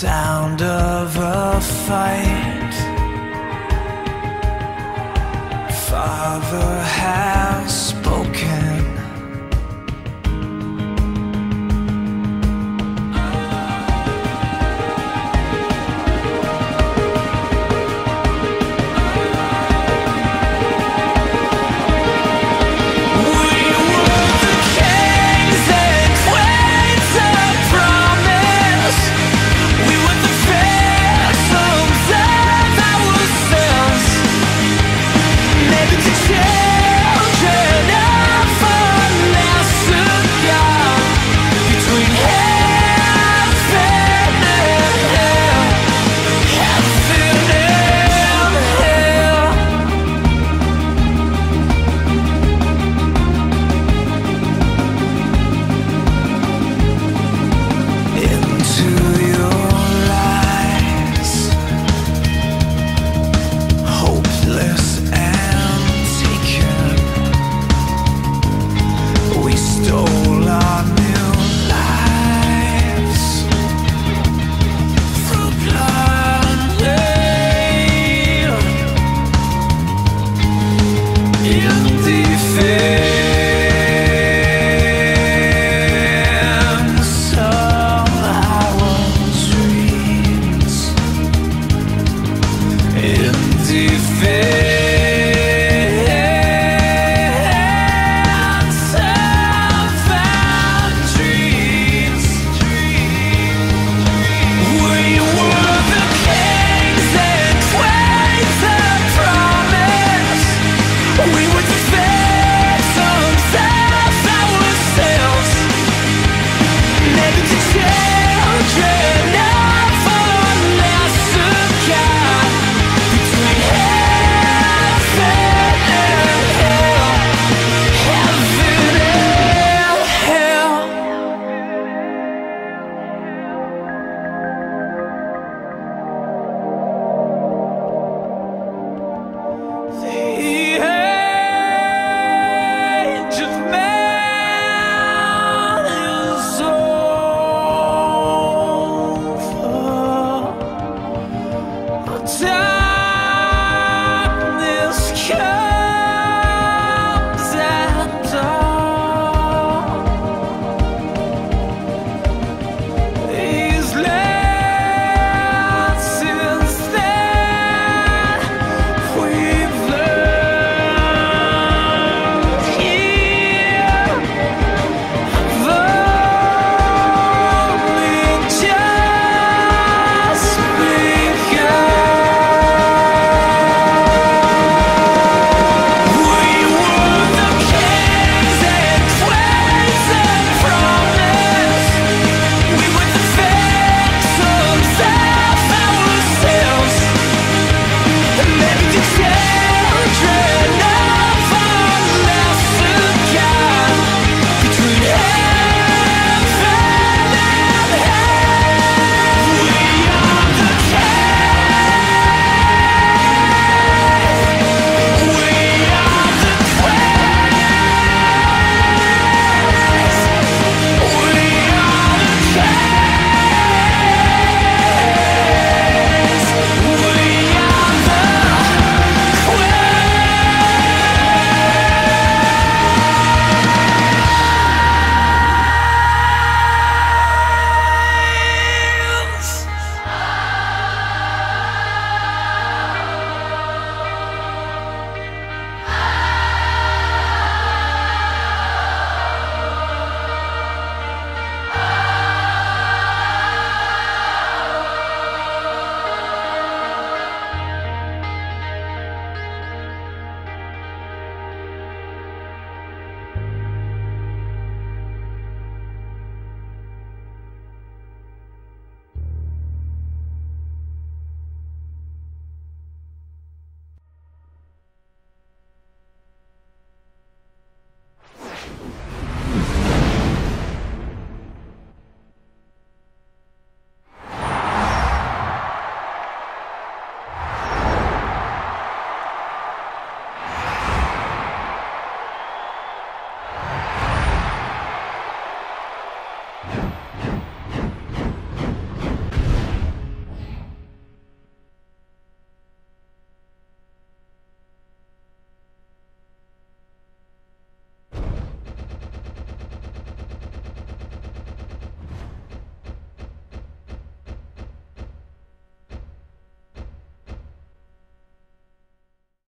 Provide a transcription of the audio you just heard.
sound of a fight. Father had.